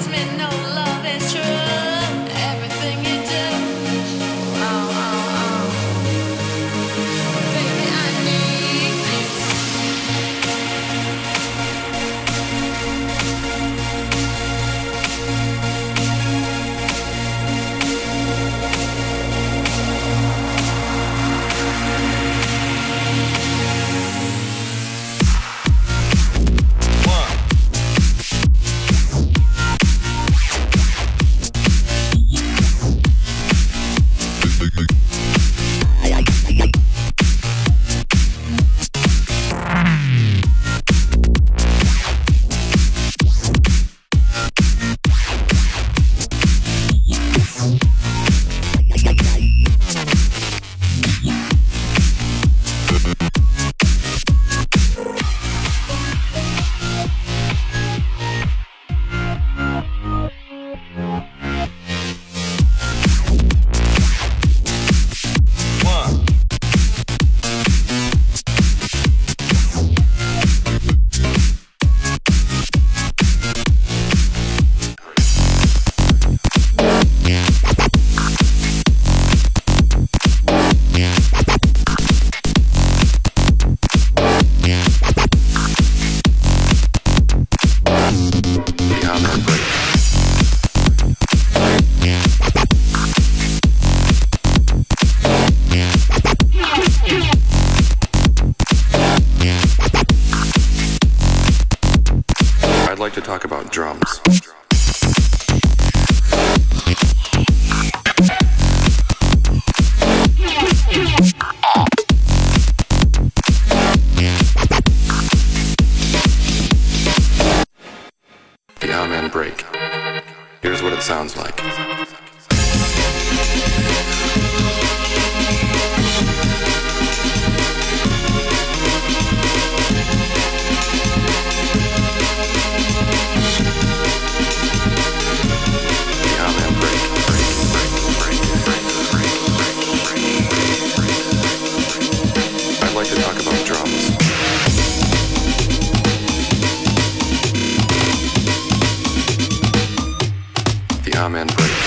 lets me no love I'd like to talk about drums. The Amen break. Here's what it sounds like. Drums. The Amen break.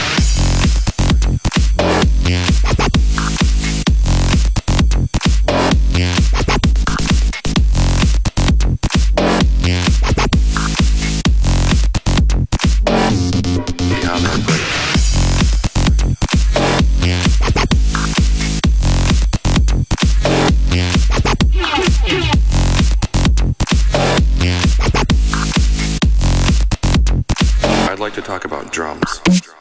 Like to talk about drums.